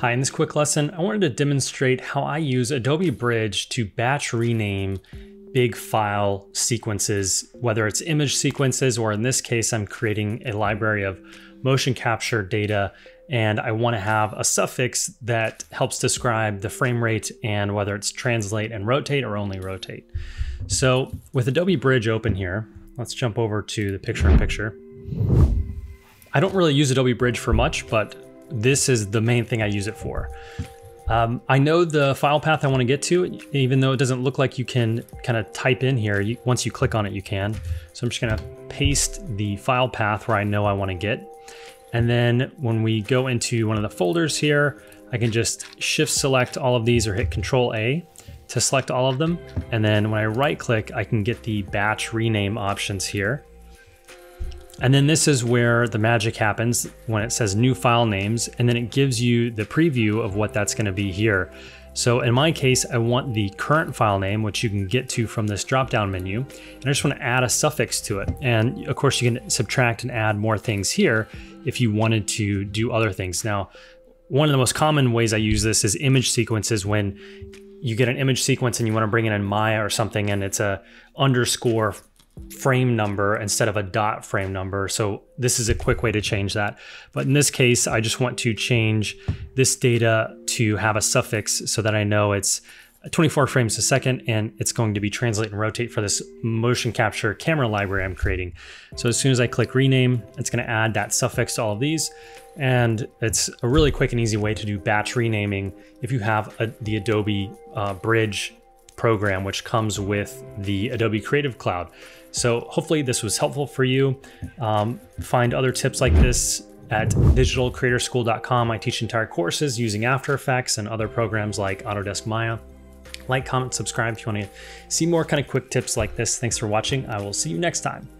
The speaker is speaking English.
Hi, in this quick lesson, I wanted to demonstrate how I use Adobe Bridge to batch rename big file sequences, whether it's image sequences or in this case, I'm creating a library of motion capture data and I want to have a suffix that helps describe the frame rate and whether it's translate and rotate or only rotate. So with Adobe Bridge open here, let's jump over to the picture in picture. I don't really use Adobe Bridge for much, but this is the main thing I use it for. Um, I know the file path I want to get to, even though it doesn't look like you can kind of type in here. You, once you click on it, you can. So I'm just going to paste the file path where I know I want to get. And then when we go into one of the folders here, I can just shift select all of these or hit control A to select all of them. And then when I right click, I can get the batch rename options here. And then this is where the magic happens when it says new file names, and then it gives you the preview of what that's gonna be here. So in my case, I want the current file name, which you can get to from this drop-down menu, and I just wanna add a suffix to it. And of course you can subtract and add more things here if you wanted to do other things. Now, one of the most common ways I use this is image sequences when you get an image sequence and you want to bring it in Maya or something and it's a underscore frame number instead of a dot frame number. So this is a quick way to change that. But in this case, I just want to change this data to have a suffix so that I know it's 24 frames a second and it's going to be translate and rotate for this motion capture camera library I'm creating. So as soon as I click rename, it's gonna add that suffix to all of these. And it's a really quick and easy way to do batch renaming if you have a, the Adobe uh, Bridge program, which comes with the Adobe Creative Cloud. So hopefully this was helpful for you. Um, find other tips like this at digitalcreatorschool.com. I teach entire courses using After Effects and other programs like Autodesk Maya. Like, comment, subscribe if you want to see more kind of quick tips like this. Thanks for watching. I will see you next time.